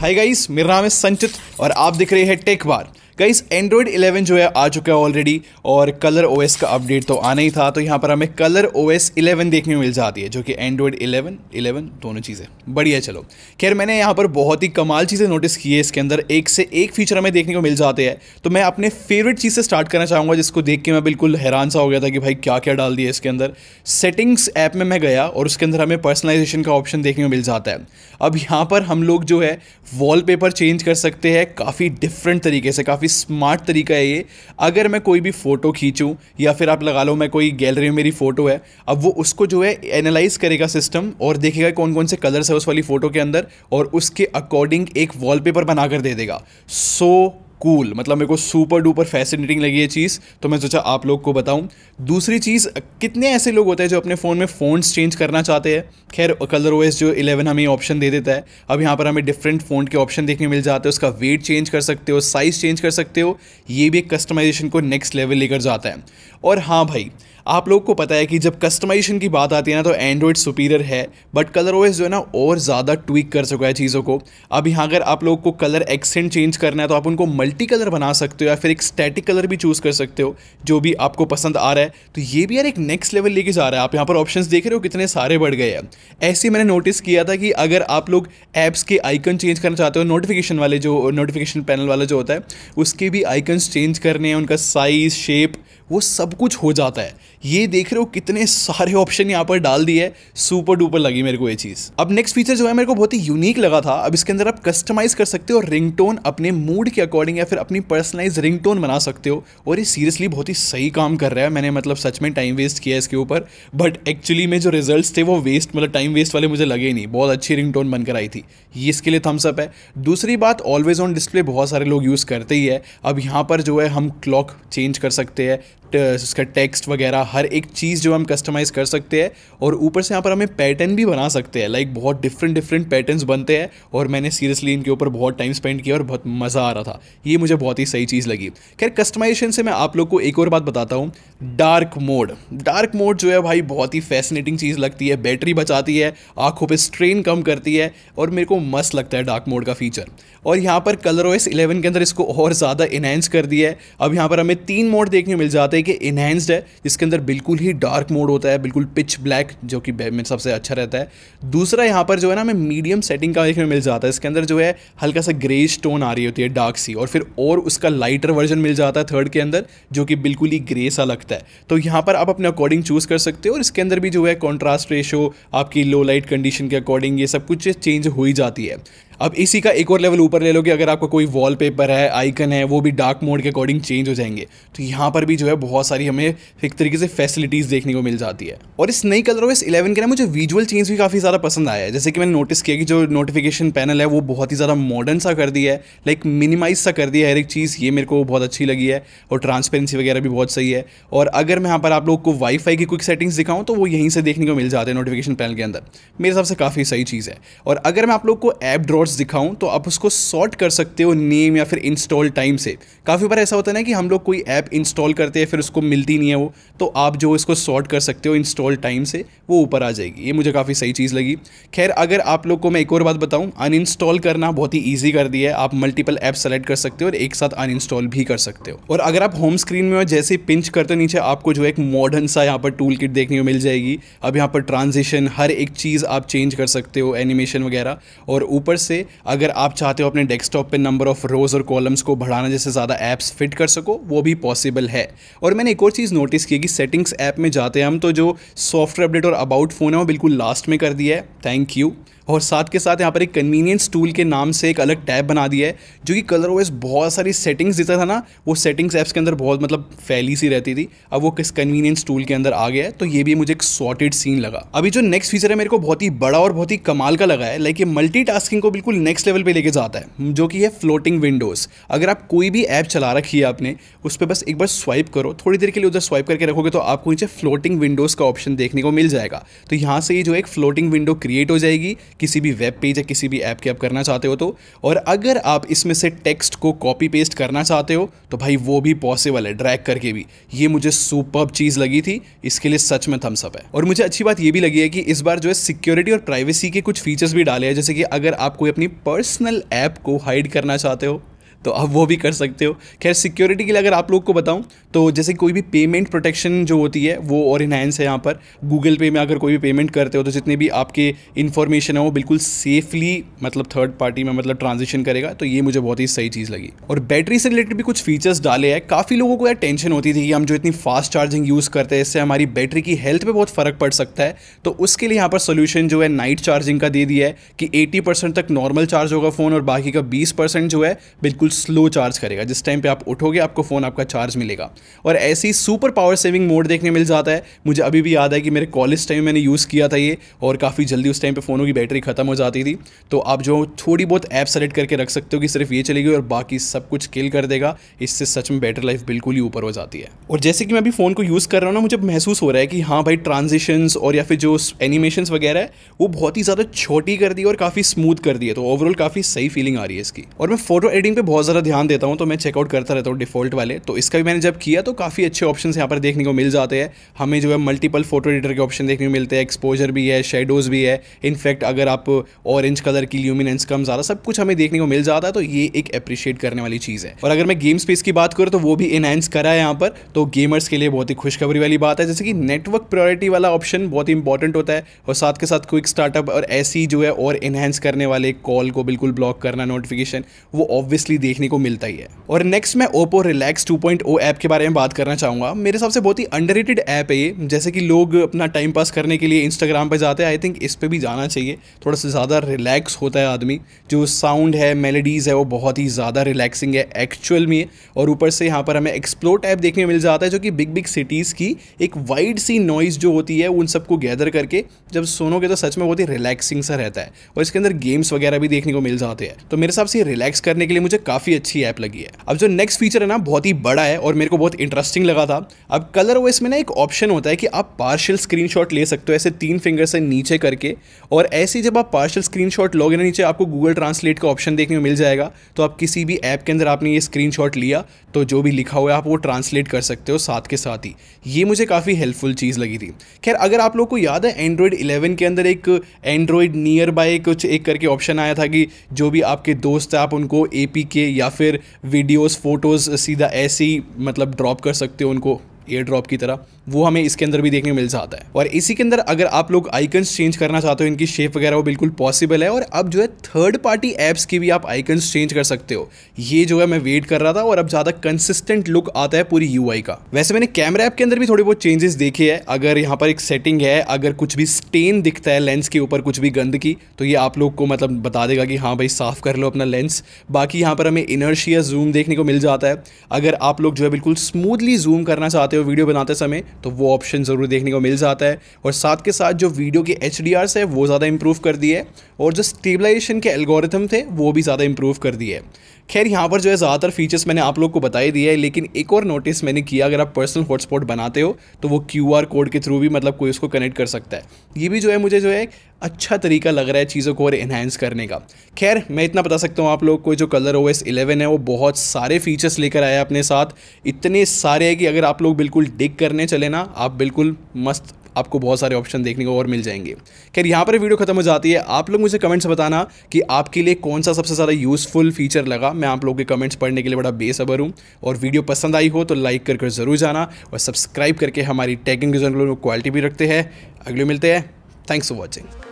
Hi guys मेरा नाम है संचित और आप देख रहे हैं टेक बार। गाइस एंड्रॉयड 11 जो है आ चुका है ऑलरेडी और कलर ओएस का अपडेट तो आना ही था तो यहाँ पर हमें कलर ओएस 11 देखने को मिल जाती है, जो कि एंड्रॉयड 11 11 दोनों चीज़ें। बढ़िया, चलो। खैर, मैंने यहाँ पर बहुत ही कमाल चीज़ें नोटिस की है इसके अंदर। एक से एक फीचर हमें देखने को मिल जाते हैं। तो मैं अपने फेवरेट चीज़ से स्टार्ट करना चाहूँगा, जिसको देख के मैं बिल्कुल हैरान सा हो गया था कि भाई क्या क्या डाल दिया इसके अंदर। सेटिंग्स ऐप में मैं गया, और उसके अंदर हमें पर्सनलाइजेशन का ऑप्शन देखने को मिल जाता है। अब यहाँ पर हम लोग जो है वॉल चेंज कर सकते हैं काफ़ी डिफरेंट तरीके से, काफ़ी स्मार्ट तरीका है ये। अगर मैं कोई भी फ़ोटो खींचूँ या फिर आप लगा लो मैं कोई गैलरी में मेरी फ़ोटो है अब वो उसको जो है एनालाइज करेगा सिस्टम और देखेगा कौन कौन से कलर्स है उस वाली फ़ोटो के अंदर और उसके अकॉर्डिंग एक वॉलपेपर बनाकर दे देगा। So so, cool cool. मतलब मेरे को सुपर डुपर फैसिनेटिंग लगी ये चीज़ तो मैं सोचा आप लोग को बताऊँ। दूसरी चीज़, कितने ऐसे लोग होते हैं जो अपने फ़ोन में फ़ोन्स चेंज करना चाहते हैं? खैर कलर ओएस जो 11 हमें ऑप्शन दे देता है। अब यहाँ पर हमें डिफरेंट फ़ोन के ऑप्शन देखने मिल जाते हैं, उसका वेट चेंज कर सकते हो साइज़ चेंज कर सकते हो, ये भी एक कस्टमाइजेशन को नेक्स्ट लेवल लेकर जाता है। और हाँ भाई आप लोग को पता है कि जब कस्टमाइजेशन की बात आती है ना तो एंड्रॉयड सुपीरियर है बट कलर ओएस जो है ना, और ज़्यादा ट्विक कर चुका है चीज़ों को। अब यहाँ अगर आप लोग को कलर एक्सेंट चेंज करना है तो आप उनको मल्टी कलर बना सकते हो या फिर एक स्टैटिक कलर भी चूज़ कर सकते हो, जो भी आपको पसंद आ रहा है। तो ये भी यार एक नेक्स्ट लेवल लेके जा रहा है। आप यहाँ पर ऑप्शन देख रहे हो, कितने सारे बढ़ गए हैं। ऐसे मैंने नोटिस किया था कि अगर आप लोग ऐप्स के आइकन चेंज करना चाहते हो नोटिफिकेशन वाले जो नोटिफिकेशन पैनल वाला जो होता है, उसके भी आइकन्स चेंज करने हैं, उनका साइज़ शेप वो सब कुछ हो जाता है। ये देख रहे हो कितने सारे ऑप्शन यहाँ पर डाल दिए सुपर डुपर लगी मेरे को ये चीज़। अब नेक्स्ट फीचर जो है मेरे को बहुत ही यूनिक लगा था। अब इसके अंदर आप कस्टमाइज कर सकते हो रिंगटोन अपने मूड के अकॉर्डिंग या फिर अपनी पर्सनलाइज रिंगटोन बना सकते हो। और ये सीरियसली बहुत ही सही काम कर रहा है। मैंने मतलब सच में टाइम वेस्ट किया इसके ऊपर। बट एक्चुअली में जो रिज़ल्ट थे वो वेस्ट मतलब टाइम वेस्ट वाले मुझे लगे नहीं। बहुत अच्छी रिंगटोन बनकर आई थी। ये इसके लिए थम्सअप है। दूसरी बात ऑलवेज ऑन डिस्प्ले बहुत सारे लोग यूज़ करते ही है। अब यहाँ पर जो है हम क्लॉक चेंज कर सकते हैं। उसका टेक्स्ट वगैरह, हर एक चीज़ जो हम कस्टमाइज़ कर सकते हैं और ऊपर से यहाँ पर हमें पैटर्न भी बना सकते हैं। लाइक बहुत डिफरेंट डिफरेंट पैटर्न्स बनते हैं और मैंने सीरियसली इनके ऊपर बहुत टाइम स्पेंड किया और बहुत मज़ा आ रहा था। ये मुझे बहुत ही सही चीज़ लगी। खैर कस्टमाइजेशन से मैं आप लोग को एक और बात बताता हूँ। डार्क मोड डार्क मोड जो है भाई, बहुत ही फैसिनेटिंग चीज़ लगती है बैटरी बचाती है, आँखों पर स्ट्रेन कम करती है और मेरे को मस्त लगता है डार्क मोड का फीचर और यहाँ पर कलर ओएस 11 के अंदर इसको और ज़्यादा इनहेंस कर दिया है। अब यहाँ पर हमें तीन मोड देखने मिल जाते हैं। कि इनहेंस्ड है, जिसके अंदर बिल्कुल ही डार्क मोड होता है, बिल्कुल पिच ब्लैक जो कि में सबसे अच्छा रहता है। दूसरा यहाँ पर जो है ना, हमें मीडियम सेटिंग का देखने मिल जाता है। इसके अंदर जो है, हल्का सा ग्रे स्टोन आ रही होती है डार्क सी, और फिर और उसका लाइटर वर्जन मिल जाता है थर्ड के अंदर, जो कि बिल्कुल ही ग्रे सा लगता है। तो यहाँ पर आप अपने अकॉर्डिंग चूज़ कर सकते हो, और इसके अंदर भी जो है कॉन्ट्रास्ट रेशो आपकी लो लाइट कंडीशन के अकॉर्डिंग ये सब कुछ चेंज हो ही जाती है। अब इसी का एक और लेवल ऊपर ले लो कि अगर आपका कोई वॉलपेपर है आइकन है, वो भी डार्क मोड के अकॉर्डिंग चेंज हो जाएँगे। तो यहाँ पर भी जो है बहुत सारी हमें एक तरीके से फैसिलिटीज़ देखने को मिल जाती है। और इस नई कलर ओएस इलेवन के ना मुझे विजुअल चेंज भी काफ़ी ज़्यादा पसंद आया है। जैसे कि मैंने नोटिस किया कि जो नोटिफिकेशन पैनल है, वो बहुत ही ज़्यादा मॉडर्न सा कर दिया है लाइक मिनिमाइज सा कर दिया है हर एक चीज़। ये मेरे को बहुत अच्छी लगी है और ट्रांसपेरेंसी वगैरह भी बहुत सही है। और अगर मैं यहाँ पर आप लोग को वाईफाई की क्विक सेटिंग्स दिखाऊँ तो वो यहीं से देखने को मिल जाते हैं नोटिफिकेशन पैनल के अंदर। मेरे हिसाब से काफ़ी सही चीज़ है। और अगर मैं आप लोग को ऐप ड्रॉट्स दिखाऊँ तो आप उसको सॉर्ट कर सकते हो नेम या फिर इंस्टॉल टाइम से। काफ़ी बार ऐसा होता है ना कि हम लोग कोई ऐप इंस्टॉल करते हैं, फिर उसको मिलती नहीं है वो तो आप जो इसको सॉर्ट कर सकते हो इंस्टॉल टाइम से, वो ऊपर आ जाएगी। ये मुझे काफ़ी सही चीज़ लगी। खैर, अगर आप लोग को मैं एक और बात बताऊँ अनइंस्टॉल करना बहुत ही ईजी कर दिया है। आप मल्टीपल ऐप सेलेक्ट कर सकते हो और एक साथ अनइंस्टॉल भी कर सकते हो। और अगर आप होम स्क्रीन में जैसे पिंच करते नीचे, आपको जो एक मॉडर्न सा यहाँ पर टूल किट देखने को मिल जाएगी। अब यहाँ पर ट्रांजिशन हर एक चीज़ आप चेंज कर सकते हो एनिमेशन वगैरह। और ऊपर से अगर आप चाहते हो अपने डेस्कटॉप पे नंबर ऑफ़ रोज़ और कॉलम्स को बढ़ाना जैसे ज़्यादा ऐप्स फिट कर सको, वो भी पॉसिबल है। और मैंने एक और चीज़ नोटिस की कि सेटिंग्स ऐप में जाते हैं हम तो जो सॉफ्टवेयर अपडेट और अबाउट फ़ोन है, वो बिल्कुल लास्ट में कर दिया है। थैंक यू और साथ के साथ यहाँ पर एक कन्वीनियंस टूल के नाम से एक अलग टैब बना दिया है, जो कि कलर वाइज बहुत सारी सेटिंग्स देता था ना, वो सेटिंग्स ऐप्स के अंदर बहुत मतलब फैली सी रहती थी। अब वो किस कन्वीनियंस टूल के अंदर आ गया है तो ये भी मुझे एक सॉर्टेड सीन लगा। अभी जो नेक्स्ट फीचर है, मेरे को बहुत ही बड़ा और बहुत ही कमाल का लगा है लाइक ये मल्टी को बिल्कुल नेक्स्ट लेवल पर लेके जाता है, जो कि है फ्लोटिंग विंडोज़ अगर आप कोई भी ऐप चला रखी है आपने, उस पर बस एक बार स्वाइप करो, थोड़ी देर के लिए उधर स्वाइप करके रखोगे तो आपको नीचे फ्लोटिंग विंडोज़ का ऑप्शन देखने को मिल जाएगा। तो यहाँ से ये जो एक फ्लोटिंग विंडो क्रिएट हो जाएगी किसी भी वेब पेज या किसी भी ऐप के आप करना चाहते हो तो और अगर आप इसमें से टेक्स्ट को कॉपी पेस्ट करना चाहते हो तो भाई वो भी पॉसिबल है ड्रैग करके भी। ये मुझे सुपर चीज़ लगी थी, इसके लिए सच में थम्सअप है। और मुझे अच्छी बात ये भी लगी है कि इस बार जो है सिक्योरिटी और प्राइवेसी के कुछ फीचर्स भी डाले हैं, जैसे कि अगर आप कोई अपनी पर्सनल ऐप को हाइड करना चाहते हो तो आप वो भी कर सकते हो। खैर सिक्योरिटी के लिए अगर आप लोग को बताऊँ तो जैसे कोई भी पेमेंट प्रोटेक्शन जो होती है, वो और इनहेंस है यहाँ पर। गूगल पे में अगर कोई भी पेमेंट करते हो तो जितने भी आपके इन्फॉर्मेशन है, वो बिल्कुल सेफली मतलब थर्ड पार्टी में मतलब ट्रांजेक्शन करेगा। तो ये मुझे बहुत ही सही चीज़ लगी। और बैटरी से रिलेटेड भी कुछ फीचर्स डाले हैं। काफ़ी लोगों को यार टेंशन होती थी कि हम जो इतनी फास्ट चार्जिंग यूज़ करते हैं, इससे हमारी बैटरी की हेल्थ पर बहुत फ़र्क पड़ सकता है। तो उसके लिए यहाँ पर सोल्यूशन जो है नाइट चार्जिंग का दे दिया है कि एटी तक नॉर्मल चार्ज होगा फ़ोन और बाकी का बीस जो है, बिल्कुल स्लो चार्ज करेगा। जिस टाइम पे आप उठोगे, आपको फ़ोन आपका चार्ज मिलेगा। और ऐसे ही सुपर पावर सेविंग मोड देखने मिल जाता है। मुझे अभी भी याद है कि मेरे कॉलेज टाइम मैंने यूज़ किया था ये, और काफ़ी जल्दी उस टाइम पे फ़ोनों की बैटरी ख़त्म हो जाती थी। तो आप जो थोड़ी बहुत ऐप सेलेक्ट करके रख सकते हो कि सिर्फ़ ये चलेगी और बाकी सब कुछ किल कर देगा, इससे सच में बैटरी लाइफ बिल्कुल ही ऊपर हो जाती है। और जैसे कि मैं अभी फ़ोन को यूज़ कर रहा हूँ ना, मुझे महसूस हो रहा है कि हाँ भाई ट्रांजिशन और या फिर जो एनिमेशन वगैरह है, वो बहुत ही ज़्यादा छोटी कर दी और काफ़ी स्मूथ कर दी है। तो ओवरऑल काफ़ी सही फीलिंग आ रही है इसकी। और मैं फ़ोटो एडिटिंग पे बहुत ज़्यादा ध्यान देता हूँ तो मैं चेकआउट करता रहता हूँ डिफ़ॉल्ट वाले। तो इसका भी मैंने जब किया तो काफ़ी अच्छे ऑप्शन यहाँ पर देखने को मिल जाते हैं। हमें जो है मल्टीपल फ़ोटो एडिटर के ऑप्शन देखने को मिलते हैं एक्सपोजर भी है शेडोज़ भी है। इनफैक्ट अगर आप ऑरेंज कलर की ल्यूमिनेंस कम ज़्यादा, सब कुछ हमें देखने को मिल जाता है तो ये एक अप्रिशिएट करने वाली चीज़ है। और अगर मैं गेम स्पेस की बात करूँ तो वो भी इनहेंस करा है यहाँ पर। तो गेमर्स के लिए बहुत ही खुशखबरी वाली बात है, जैसे कि नेटवर्क प्रायोरिटी वाला ऑप्शन बहुत ही इंपॉर्टेंट होता है। और साथ के साथ क्विक स्टार्टअप और ऐसी जो है और इनहेंस करने वाले कॉल को बिल्कुल ब्लॉक करना नोटिफिकेशन वो ऑब्वियसली देखने को मिलता ही है। और नेक्स्ट मैं ओप्पो रिलैक्स 2.0 ऐप के बारे में बात करना चाहूँगा। मेरे हिसाब से बहुत ही अंडर ऐप है ये। जैसे कि लोग अपना टाइम पास करने के लिए इंस्टाग्राम पर जाते हैं। आई थिंक इस पर भी जाना चाहिए। थोड़ा सा ज़्यादा रिलैक्स होता है आदमी। जो साउंड है मेलेडीज़ है, वो बहुत ही ज़्यादा रिलैक्सिंग है एक्चुअल में। और ऊपर से यहाँ पर हमें एक्सप्लोर ऐप देखने मिल जाता है, जो कि बिग बिग सिटीज़ की एक वाइड सी नॉइज़ जो होती है, उन सबको गैदर करके जब सुनोगे तो सच में बहुत ही रिलैक्सिंग सा रहता है। और इसके अंदर गेम्स वगैरह भी देखने को मिल जाते हैं। तो मेरे हिसाब से रिलैक्स करने के लिए मुझे काफ़ी अच्छी ऐप लगी है। अब जो नेक्स्ट फीचर है ना, बहुत ही बड़ा है और मेरे को बहुत इंटरेस्टिंग लगा था। अब कलर वो इसमें ना एक ऑप्शन होता है कि आप पार्शियल स्क्रीनशॉट ले सकते हो ऐसे तीन फिंगर से नीचे करके और ऐसे जब आप पार्शियल स्क्रीनशॉट लोगे ना नीचे, आपको गूगल ट्रांसलेट का ऑप्शन देखने को मिल जाएगा। तो आप किसी भी ऐप के अंदर आपने ये स्क्रीनशॉट लिया तो जो भी लिखा हुआ है आप वो ट्रांसलेट कर सकते हो साथ के साथ ही। ये मुझे काफ़ी हेल्पफुल चीज़ लगी थी। खैर, अगर आप लोग को याद है एंड्रॉयड 11 के अंदर एक एंड्रॉयड नियर बाय कुछ एक करके ऑप्शन आया था कि जो भी आपके दोस्त हैं, आप उनको ए के या फिर वीडियोस फ़ोटोज़ सीधा ऐसे ही मतलब ड्रॉप कर सकते हो उनको। एयर ड्रॉप की तरह, वो हमें इसके अंदर भी देखने मिल जाता है। और इसी के अंदर अगर आप लोग आइकन्स चेंज करना चाहते हो, इनकी शेप वगैरह, वो बिल्कुल पॉसिबल है। और अब जो है थर्ड पार्टी ऐप्स की भी आप आइकन्स चेंज कर सकते हो। ये जो है, मैं वेट कर रहा था और अब ज़्यादा कंसिस्टेंट लुक आता है पूरी यूआई का। वैसे मैंने कैमरा ऐप के अंदर भी थोड़े बहुत चेंजेस देखे हैं। अगर यहाँ पर एक सेटिंग है, अगर कुछ भी स्टेन दिखता है लेंस के ऊपर कुछ भी गंद की तो ये आप लोग को मतलब बता देगा कि हाँ भाई, साफ़ कर लो अपना लेंस बाकी यहाँ पर हमें इनर्शिया जूम देखने को मिल जाता है। अगर आप लोग जो है, बिल्कुल स्मूथली जूम करना चाहते हो वीडियो बनाते समय तो वो ऑप्शन ज़रूर देखने को मिल जाता है। और साथ के साथ जो वीडियो के एच डी है, वो ज़्यादा इंप्रूव कर दिए और जो स्टेबलाइजेशन के एल्गोरिथम थे, वो भी ज़्यादा इंप्रूव कर दिए खैर, यहाँ पर जो है ज़्यादातर फीचर्स मैंने आप लोग को बताई दिया है, लेकिन एक और नोटिस मैंने किया, अगर आप पर्सनल हॉटस्पॉट बनाते हो तो वो क्यूआर कोड के थ्रू भी मतलब कोई उसको कनेक्ट कर सकता है। ये भी जो है, मुझे जो है अच्छा तरीका लग रहा है चीज़ों को और इन्हेंस करने का। खैर, मैं इतना बता सकता हूँ आप लोग को, जो कलर ओ एस है, वो बहुत सारे फीचर्स लेकर आया अपने साथ। इतने सारे हैं कि अगर आप लोग बिल्कुल डिग करने चले ना, आप बिल्कुल मस्त आपको बहुत सारे ऑप्शन देखने को और मिल जाएँगे। खैर, यहाँ पर वीडियो खत्म हो जाती है। आप लोग मुझे कमेंट्स बताना कि आपके लिए कौन सा सबसे ज़्यादा यूज़फुल फीचर लगा। मैं आप लोगों के कमेंट्स पढ़ने के लिए बड़ा बेसबर हूँ। और वीडियो पसंद आई हो तो लाइक करके ज़रूर जाना और सब्सक्राइब करके हमारी टैगिंग क्वालिटी भी रखते हैं। अगले मिलते हैं। Thanks for watching